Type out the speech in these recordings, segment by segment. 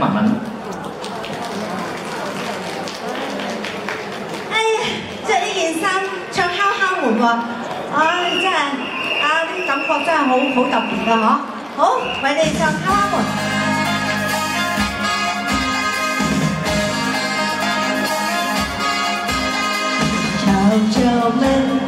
mạnh mắn Ôi, chắc là à, cái cảm giác chắc hổ, hổ đặc biệt đó hả? Hổ, vậy thì sao khá lắm rồi. Chào chào mình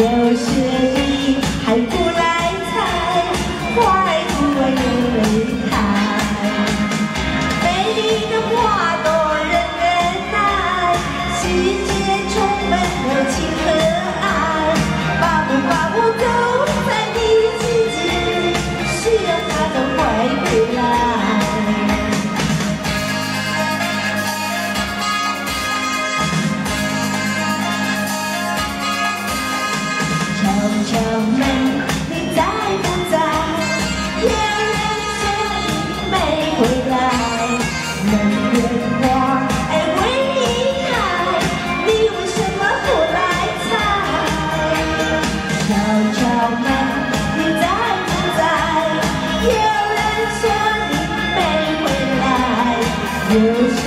我是小妹，你在不在？有人说你没回来。门边花儿为你开，你为什么不来采？敲敲门，你在不在？有人说你没回来。有时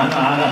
mano haga